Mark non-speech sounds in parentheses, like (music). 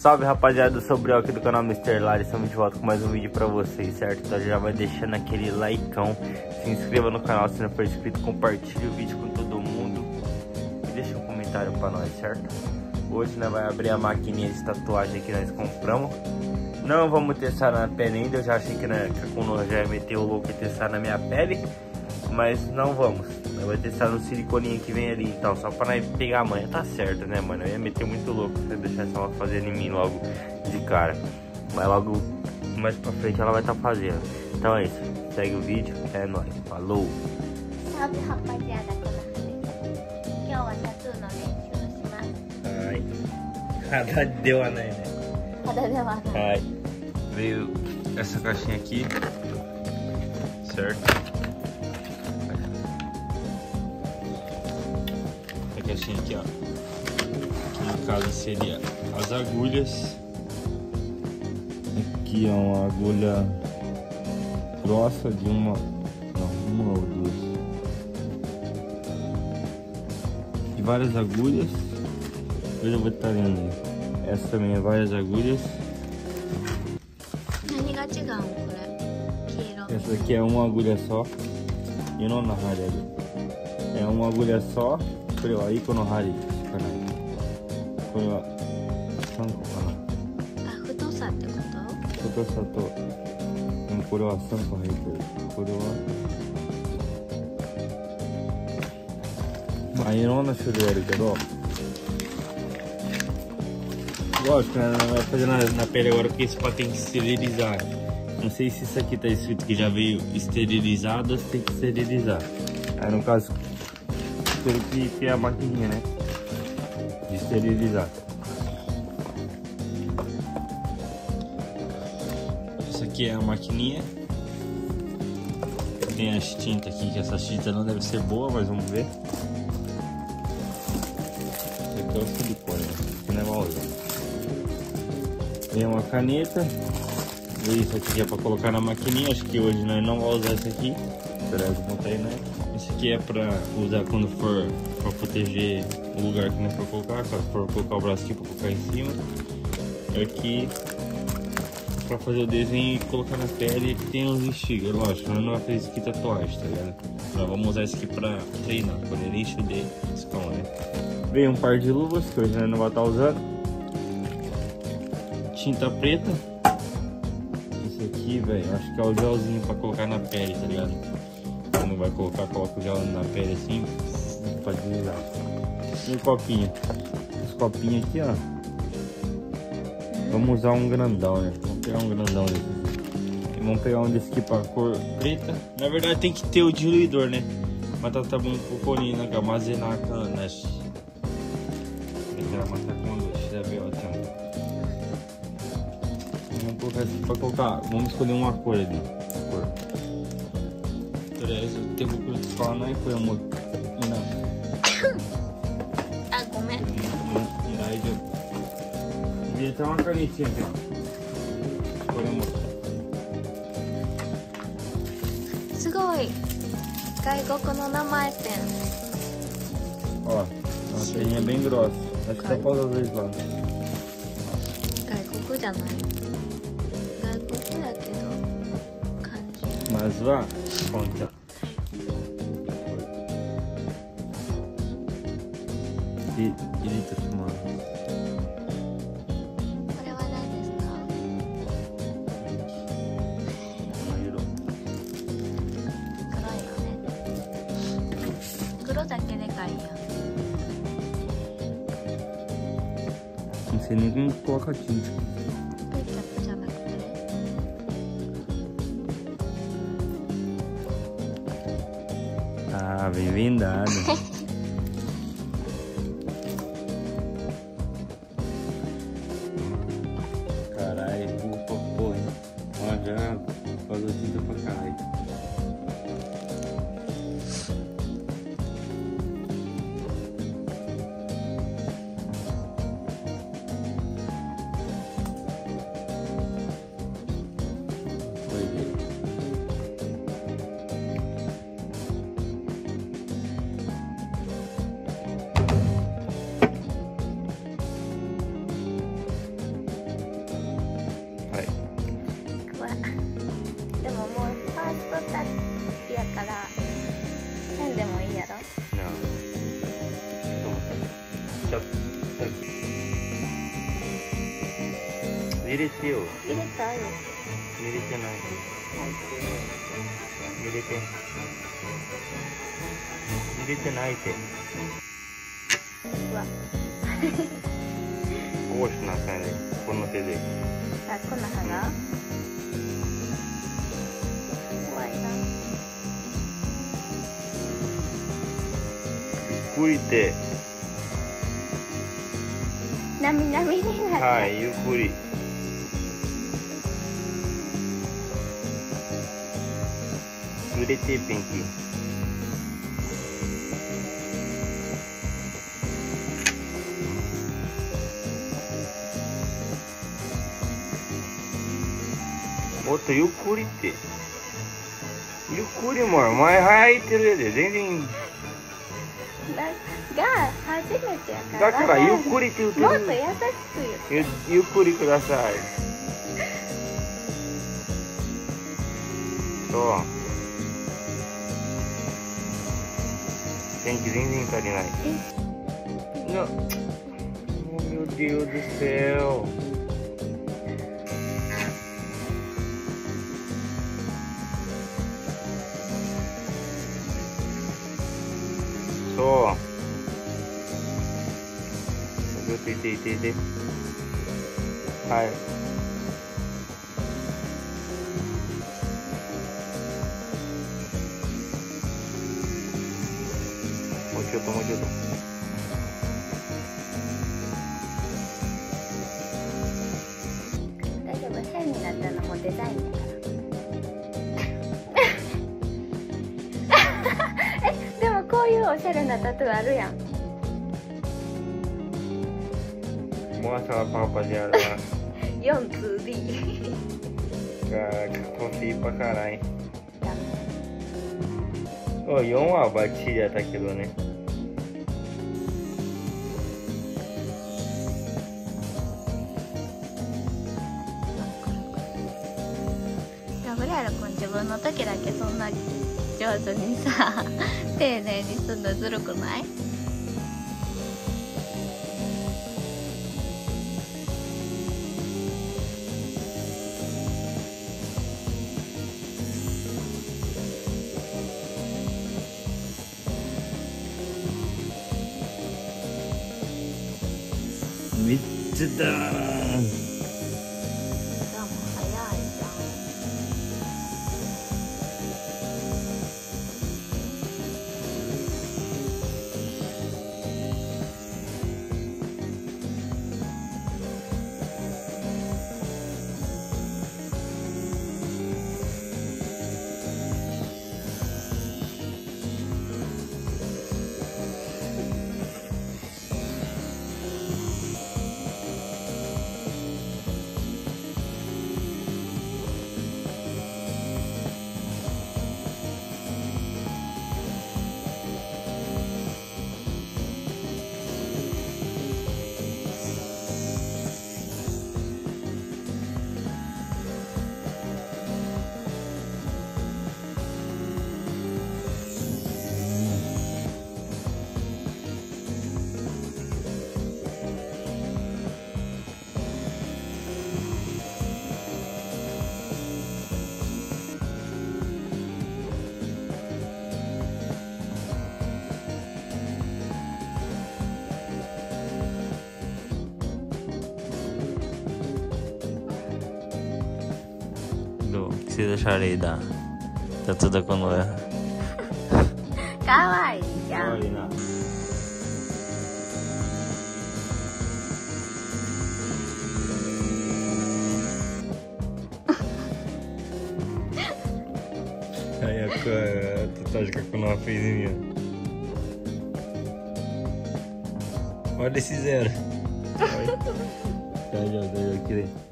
Salve rapaziada, eu sou o Brioco aqui do canal Mr. Lar estamos de volta com mais um vídeo pra vocês, certo? Então já vai deixando aquele likeão, se inscreva no canal se não for inscrito, compartilhe o vídeo com todo mundo e deixa um comentário pra nós, certo? Hoje nós vamos abrir a maquininha de tatuagem que nós compramos Não vamos testar na pele ainda, eu já achei que, né, que a Kuno já ia meter o louco e testar na minha pele mas não vamos. Eu vou testar no siliconinho que vem ali então, só pra pegar a manha. Tá certo, né, mano? Eu ia meter muito louco se eu deixasse ela fazendo em mim logo de cara. Mas logo mais pra frente ela vai estar tá fazendo. Então é isso. Segue o vídeo. É nóis. Falou! Salve, rapaziada. Ai. Haddad (laughs) deu a né? Haddad deu a. Ai. Veio essa caixinha aqui. Certo? que assim, aqui, ó. Aqui no caso seria as agulhas. Aqui é uma agulha grossa de uma, não, uma ou duas. E várias agulhas. Eu já vou estar lendo. Essa também é várias agulhas. Essa aqui é uma agulha só. E não é na área É uma agulha só これはイコの針しかないこれは三個かなあ太さってこと太さとこれは三個入ってるこれはまあいろんな種類あるけどわあ、これはこれはナペレワルピースパティングステリリザー Não sei se isso aqui está escrito que já veio esterilizado ou se tem que esterilizar. Pelo que tem a maquininha, né? De esterilizar. Essa aqui é a maquininha. Tem as tintas aqui, que essa tinta não deve ser boa, mas vamos ver. Esse aqui é o silicone, né? Esse não é mal usado. Tem uma caneta. Isso aqui é para colocar na maquininha. Acho que hoje nós não vamos usar esse aqui. Espera eu montar aí, né? Esse aqui é para usar quando for para proteger o lugar que não for colocar. Caso for colocar o braço aqui para colocar em cima. Aqui para fazer o desenho e colocar na pele tem uns stickers, lógico, nós não vai fazer isso aqui tatuagem, tá ligado? Nós vamos usar isso aqui pra treinar, quando ele enche o dedo, né? Um par de luvas que hoje não vamos estar usando. Tinta preta. Esse aqui, velho, acho que é o gelzinho pra colocar na pele, tá ligado? Quando vai colocar, coloca o gel na pele assim, pra deslizar. E o copinho. Os copinhos aqui, ó. Vamos usar um grandão, né? Vamos pegar um grandão desse. E vamos pegar um desse aqui pra cor preta. Na verdade tem que ter o diluidor, né? Mas tá, tá bom colina, armazenar eu matar com luz, já viu, Vamos colocar. Vamos escolher uma cor ali. りあえず手袋使わないこれもいいなあごめん、うん、大丈夫で田中についてこれもすごい外国の名前店おい Massinha bem grossa. じゃない。外国だけど、感じ。まずは、んンちゃん。黒いよね黒だけでかいや Não sei nem como coloca tinta. ペチャップじゃなくて Ah, bem vendado. (laughs) ちゃった。入れてよ。入れたよ。入れてない。入れて。入れてないって。うわ。こうしなさいね。この手で。あ、この花、怖いな。びっくりって。なみなみになった、はいゆっくり。揺れてペンキ。もっとゆっくりって。ゆっくりも前入ってるやで全然なが初めてやからだからゆっくりって言ってるもっと優しく言うゆゆっくりくださいそう天気全然足りない Não. Oh meu Deus do céu. Só. Eu とぐっっていていってはい。もうちょっともうちょっと。デザインおしゃれなタトゥーあるやん。もう朝はパパである (laughs) な。四 2D がかっこい。いぱかない4はバッチリやったけどね。俺ら自分の時だけそんな上手にさ (laughs) 丁寧にすんのずるくない？めっちゃだ precisa chareidar. Tá tudo quando é? Calai, tchau. Aí a tatuagem que a Kunal fez em mim. Olha esse zero. Olha, olha, olha, olha,